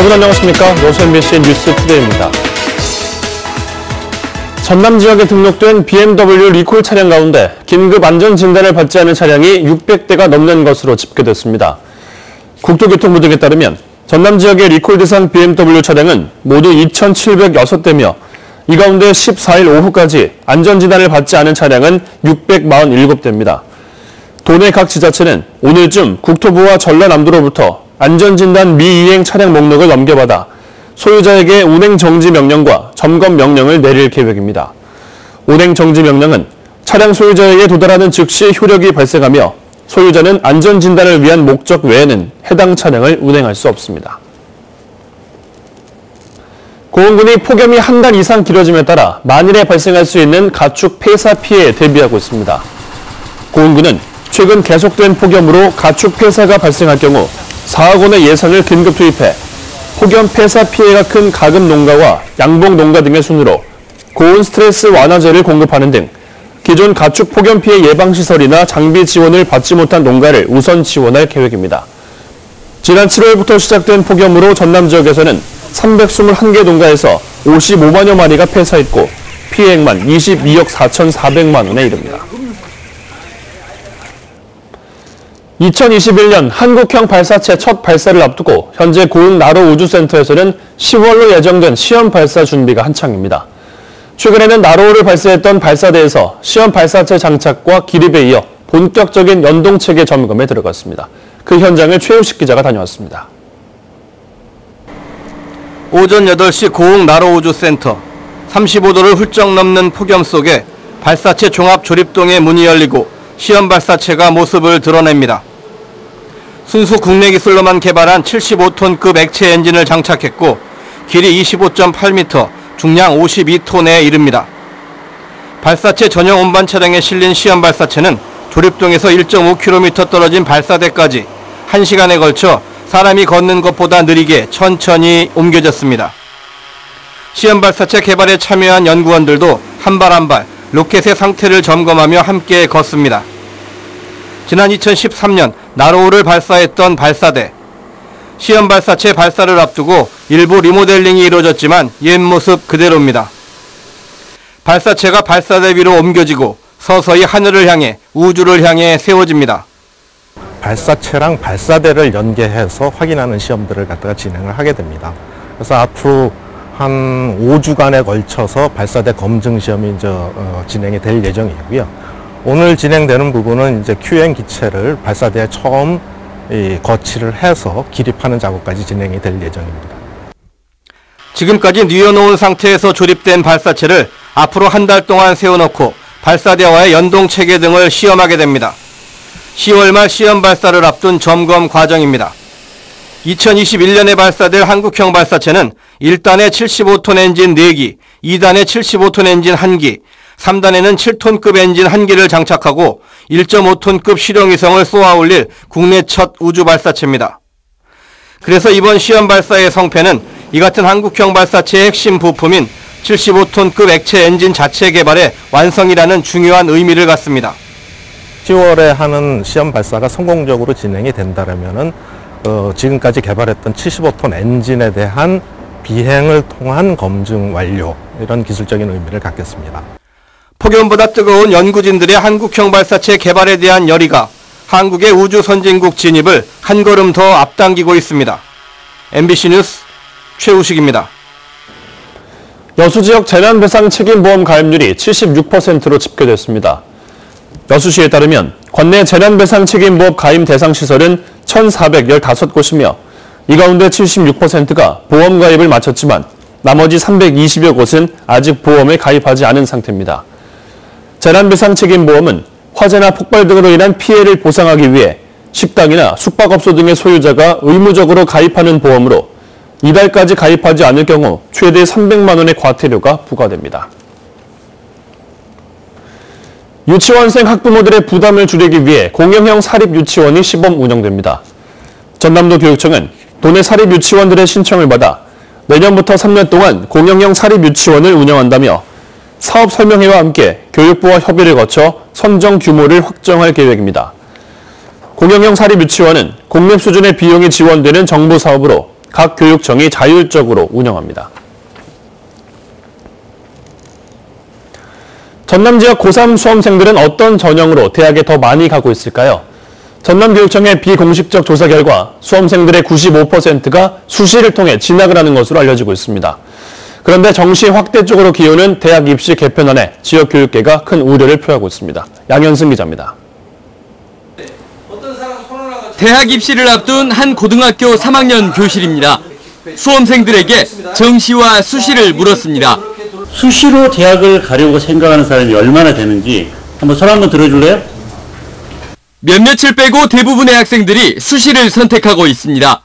여러분 안녕하십니까? 노스 MBC 뉴스 투데이입니다. 전남 지역에 등록된 BMW 리콜 차량 가운데 긴급 안전 진단을 받지 않은 차량이 600대가 넘는 것으로 집계됐습니다. 국토교통부 등에 따르면 전남 지역의 리콜 대상 BMW 차량은 모두 2,706대며 이 가운데 14일 오후까지 안전진단을 받지 않은 차량은 647대입니다. 도내 각 지자체는 오늘쯤 국토부와 전라남도로부터 안전진단 미이행 차량 목록을 넘겨받아 소유자에게 운행 정지 명령과 점검 명령을 내릴 계획입니다. 운행 정지 명령은 차량 소유자에게 도달하는 즉시 효력이 발생하며 소유자는 안전진단을 위한 목적 외에는 해당 차량을 운행할 수 없습니다. 고흥군이 폭염이 한 달 이상 길어짐에 따라 만일에 발생할 수 있는 가축 폐사 피해에 대비하고 있습니다. 고흥군은 최근 계속된 폭염으로 가축 폐사가 발생할 경우 4억 원의 예산을 긴급 투입해 폭염 폐사 피해가 큰 가금 농가와 양봉 농가 등의 순으로 고온 스트레스 완화제를 공급하는 등 기존 가축 폭염 피해 예방 시설이나 장비 지원을 받지 못한 농가를 우선 지원할 계획입니다. 지난 7월부터 시작된 폭염으로 전남 지역에서는 321개 농가에서 55만여 마리가 폐사했고 피해액만 22억 4,400만 원에 이릅니다. 2021년 한국형 발사체 첫 발사를 앞두고 현재 고흥 나로 우주센터에서는 10월로 예정된 시험 발사 준비가 한창입니다. 최근에는 나로를 발사했던 발사대에서 시험 발사체 장착과 기립에 이어 본격적인 연동체계 점검에 들어갔습니다. 그 현장을 최우식 기자가 다녀왔습니다. 오전 8시 고흥 나로우주센터 35도를 훌쩍 넘는 폭염 속에 발사체 종합 조립동의 문이 열리고 시험 발사체가 모습을 드러냅니다. 순수 국내 기술로만 개발한 75톤급 액체 엔진을 장착했고 길이 25.8m, 중량 52톤에 이릅니다. 발사체 전용 운반 차량에 실린 시험 발사체는 조립동에서 1.5km 떨어진 발사대까지 1시간에 걸쳐 사람이 걷는 것보다 느리게 천천히 옮겨졌습니다. 시험 발사체 개발에 참여한 연구원들도 한 발 한 발 로켓의 상태를 점검하며 함께 걷습니다. 지난 2013년 나로호를 발사했던 발사대. 시험 발사체 발사를 앞두고 일부 리모델링이 이루어졌지만 옛 모습 그대로입니다. 발사체가 발사대 위로 옮겨지고 서서히 하늘을 향해 우주를 향해 세워집니다. 발사체랑 발사대를 연계해서 확인하는 시험들을 갖다가 진행을 하게 됩니다. 그래서 앞으로 한 5주간에 걸쳐서 발사대 검증 시험이 이제 어, 진행이 될 예정이고요. 오늘 진행되는 부분은 이제 QN 기체를 발사대에 처음 거치를 해서 기립하는 작업까지 진행이 될 예정입니다. 지금까지 뉘어놓은 상태에서 조립된 발사체를 앞으로 한 달 동안 세워놓고 발사대와의 연동 체계 등을 시험하게 됩니다. 10월 말 시험 발사를 앞둔 점검 과정입니다. 2021년에 발사될 한국형 발사체는 1단에 75톤 엔진 4기, 2단에 75톤 엔진 1기, 3단에는 7톤급 엔진 1기를 장착하고 1.5톤급 실용위성을 쏘아 올릴 국내 첫 우주 발사체입니다. 그래서 이번 시험 발사의 성패는 이 같은 한국형 발사체의 핵심 부품인 75톤급 액체 엔진 자체 개발의 완성이라는 중요한 의미를 갖습니다. 10월에 하는 시험 발사가 성공적으로 진행이 된다면 어, 지금까지 개발했던 75톤 엔진에 대한 비행을 통한 검증 완료 이런 기술적인 의미를 갖겠습니다. 폭염보다 뜨거운 연구진들의 한국형 발사체 개발에 대한 열의가 한국의 우주 선진국 진입을 한 걸음 더 앞당기고 있습니다. MBC 뉴스 최우식입니다. 여수 지역 재난배상 책임보험 가입률이 76%로 집계됐습니다. 여수시에 따르면 관내 재난배상 책임보험 가입 대상 시설은 1,415곳이며 이 가운데 76%가 보험 가입을 마쳤지만 나머지 320여 곳은 아직 보험에 가입하지 않은 상태입니다. 재난배상 책임보험은 화재나 폭발 등으로 인한 피해를 보상하기 위해 식당이나 숙박업소 등의 소유자가 의무적으로 가입하는 보험으로 이달까지 가입하지 않을 경우 최대 300만 원의 과태료가 부과됩니다. 유치원생 학부모들의 부담을 줄이기 위해 공영형 사립유치원이 시범 운영됩니다. 전남도 교육청은 도내 사립유치원들의 신청을 받아 내년부터 3년 동안 공영형 사립유치원을 운영한다며 사업 설명회와 함께 교육부와 협의를 거쳐 선정 규모를 확정할 계획입니다. 공영형 사립유치원은 공립 수준의 비용이 지원되는 정부 사업으로 각 교육청이 자율적으로 운영합니다. 전남 지역 고3 수험생들은 어떤 전형으로 대학에 더 많이 가고 있을까요? 전남교육청의 비공식적 조사 결과 수험생들의 95%가 수시를 통해 진학을 하는 것으로 알려지고 있습니다. 그런데 정시 확대 쪽으로 기우는 대학 입시 개편안에 지역교육계가 큰 우려를 표하고 있습니다. 양현승 기자입니다. 대학 입시를 앞둔 한 고등학교 3학년 교실입니다. 수험생들에게 정시와 수시를 물었습니다. 수시로 대학을 가려고 생각하는 사람이 얼마나 되는지 한번 손 한번 들어줄래요? 몇몇을 빼고 대부분의 학생들이 수시를 선택하고 있습니다.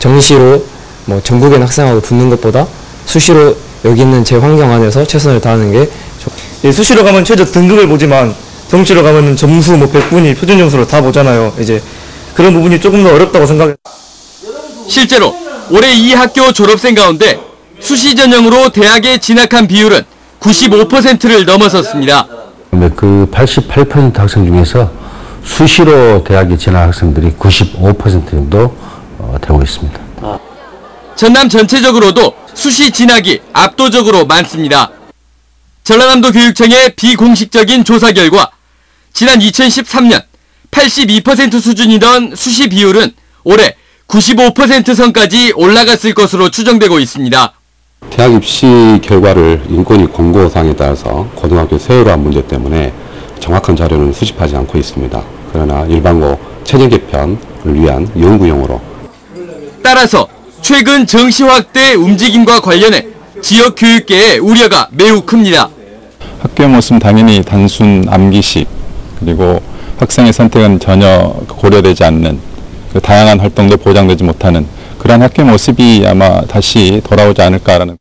정시로 뭐 전국의 학생하고 붙는 것보다 수시로 여기 있는 제 환경 안에서 최선을 다하는 게 예, 수시로 가면 최저 등급을 보지만 정시로 가면 점수 뭐 100분이 표준 점수로 다 보잖아요. 이제 그런 부분이 조금 더 어렵다고 생각해요. 실제로 올해 이 학교 졸업생 가운데 수시 전형으로 대학에 진학한 비율은 95%를 넘어섰습니다. 그 88% 학생 중에서 수시로 대학에 진학 학생들이 95% 정도 어, 되고 있습니다. 전남 전체적으로도 수시 진학이 압도적으로 많습니다. 전라남도 교육청의 비공식적인 조사 결과 지난 2013년 82% 수준이던 수시 비율은 올해 95% 선까지 올라갔을 것으로 추정되고 있습니다. 대학 입시 결과를 인권위 공고사항에 따라서 고등학교 세월화 문제 때문에 정확한 자료는 수집하지 않고 있습니다. 그러나 일반고 체제 개편을 위한 연구용으로 따라서 최근 정시 확대 움직임과 관련해 지역 교육계의 우려가 매우 큽니다. 학교의 모습은 당연히 단순 암기식 그리고 학생의 선택은 전혀 고려되지 않는 그 다양한 활동도 보장되지 못하는 그러한 학교 모습이 아마 다시 돌아오지 않을까라는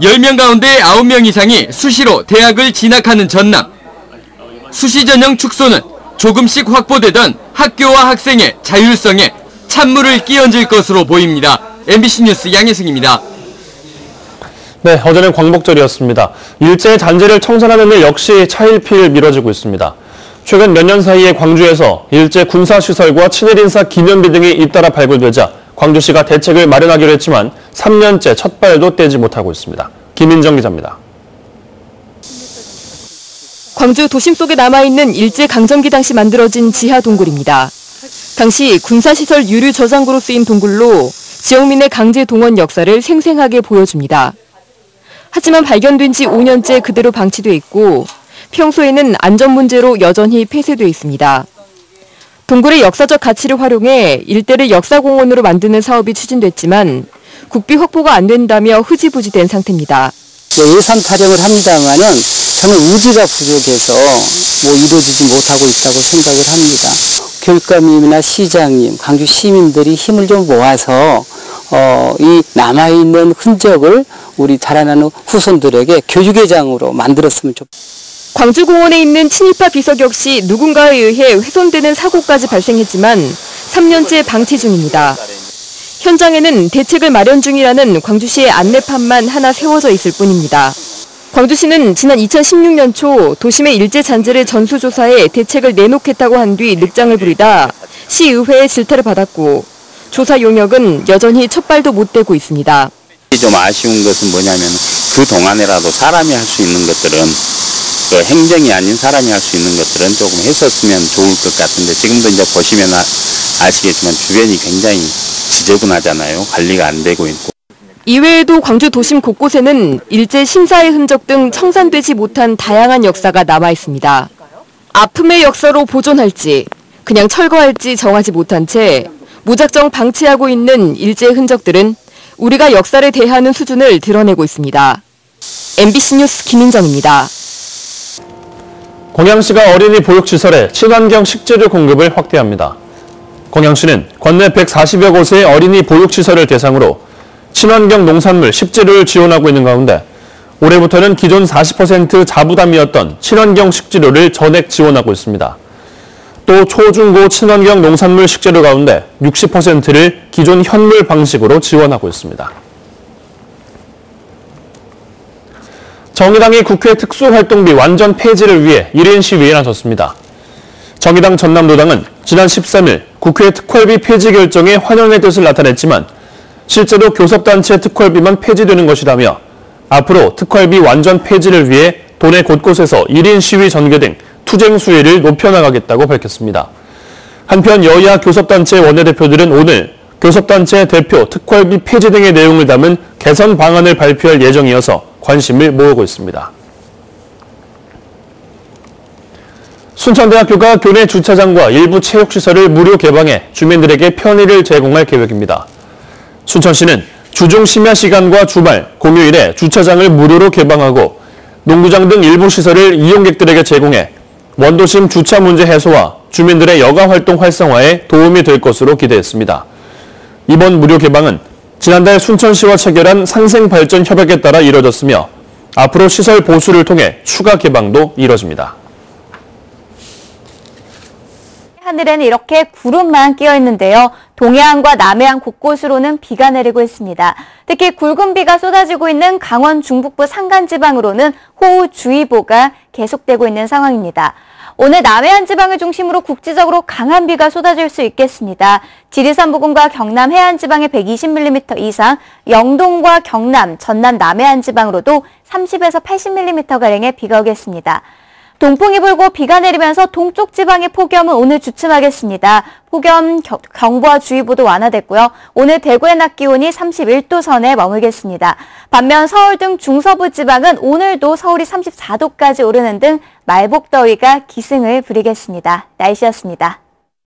10명 가운데 9명 이상이 수시로 대학을 진학하는 전남. 수시 전형 축소는 조금씩 확보되던 학교와 학생의 자율성에 찬물을 끼얹을 것으로 보입니다. MBC 뉴스 양혜승입니다. 네, 어제는 광복절이었습니다. 일제 잔재를 청산하는 일 역시 차일피일 미뤄지고 있습니다. 최근 몇 년 사이에 광주에서 일제 군사시설과 친일 인사 기념비 등이 잇따라 발굴되자 광주시가 대책을 마련하기로 했지만 3년째 첫 발도 떼지 못하고 있습니다. 김인정 기자입니다. 광주 도심 속에 남아있는 일제 강점기 당시 만들어진 지하 동굴입니다. 당시 군사시설 유류 저장고로 쓰인 동굴로 지역민의 강제 동원 역사를 생생하게 보여줍니다. 하지만 발견된 지 5년째 그대로 방치돼 있고 평소에는 안전 문제로 여전히 폐쇄돼 있습니다. 동굴의 역사적 가치를 활용해 일대를 역사공원으로 만드는 사업이 추진됐지만 국비 확보가 안 된다며 흐지부지된 상태입니다. 예산 타령을 합니다만은 저는 의지가 부족해서 뭐 이루어지지 못하고 있다고 생각을 합니다. 교육감님이나 시장님, 광주 시민들이 힘을 좀 모아서 어, 이 남아있는 흔적을 우리 자라나는 후손들에게 교육의 장으로 만들었으면 좋겠습니다. 광주공원에 있는 친일파 비석 역시 누군가에 의해 훼손되는 사고까지 발생했지만 3년째 방치 중입니다. 현장에는 대책을 마련 중이라는 광주시의 안내판만 하나 세워져 있을 뿐입니다. 광주시는 지난 2016년 초 도심의 일제 잔재를 전수조사해 대책을 내놓겠다고 한 뒤 늑장을 부리다 시의회의 질타를 받았고 조사 용역은 여전히 첫 발도 못 떼고 있습니다. 좀 아쉬운 것은 뭐냐면 그 동안에라도 사람이 할 수 있는 것들은 그 행정이 아닌 사람이 할 수 있는 것들은 조금 했었으면 좋을 것 같은데 지금도 이제 보시면 아, 시겠지만 주변이 굉장히 지저분하잖아요. 관리가 안 되고 있고. 이외에도 광주 도심 곳곳에는 일제 신사의 흔적 등 청산되지 못한 다양한 역사가 남아 있습니다. 아픔의 역사로 보존할지 그냥 철거할지 정하지 못한 채 무작정 방치하고 있는 일제 흔적들은 우리가 역사를 대하는 수준을 드러내고 있습니다. MBC 뉴스 김인정입니다. 공양시가 어린이 보육시설에 친환경 식재료 공급을 확대합니다. 공양시는 관내 140여 곳의 어린이 보육시설을 대상으로 친환경 농산물, 식재료를 지원하고 있는 가운데 올해부터는 기존 40% 자부담이었던 친환경 식재료를 전액 지원하고 있습니다. 또 초중고 친환경 농산물 식재료 가운데 60%를 기존 현물 방식으로 지원하고 있습니다. 정의당이 국회 특수활동비 완전 폐지를 위해 1인 시위에 나섰습니다. 정의당 전남도당은 지난 13일 국회 특활비 폐지 결정에 환영의 뜻을 나타냈지만 실제로 교섭단체 특활비만 폐지되는 것이라며 앞으로 특활비 완전 폐지를 위해 도내 곳곳에서 1인 시위 전개 등 투쟁 수위를 높여나가겠다고 밝혔습니다. 한편 여야 교섭단체 원내대표들은 오늘 교섭단체 대표 특활비 폐지 등의 내용을 담은 개선 방안을 발표할 예정이어서 관심을 모으고 있습니다. 순천대학교가 교내 주차장과 일부 체육시설을 무료 개방해 주민들에게 편의를 제공할 계획입니다. 순천시는 주중 심야 시간과 주말, 공휴일에 주차장을 무료로 개방하고 농구장 등 일부 시설을 이용객들에게 제공해 원도심 주차 문제 해소와 주민들의 여가 활동 활성화에 도움이 될 것으로 기대했습니다. 이번 무료 개방은 지난달 순천시와 체결한 상생발전 협약에 따라 이뤄졌으며 앞으로 시설 보수를 통해 추가 개방도 이뤄집니다. 하늘에는 이렇게 구름만 끼어 있는데요. 동해안과 남해안 곳곳으로는 비가 내리고 있습니다. 특히 굵은 비가 쏟아지고 있는 강원 중북부 산간 지방으로는 호우주의보가 계속되고 있는 상황입니다. 오늘 남해안 지방을 중심으로 국지적으로 강한 비가 쏟아질 수 있겠습니다. 지리산 부근과 경남 해안 지방에 120mm 이상, 영동과 경남, 전남 남해안 지방으로도 30에서 80mm가량의 비가 오겠습니다. 동풍이 불고 비가 내리면서 동쪽 지방의 폭염은 오늘 주춤하겠습니다. 폭염 겨, 경보와 주의보도 완화됐고요. 오늘 대구의 낮 기온이 31도 선에 머물겠습니다. 반면 서울 등 중서부 지방은 오늘도 서울이 34도까지 오르는 등 말복더위가 기승을 부리겠습니다. 날씨였습니다.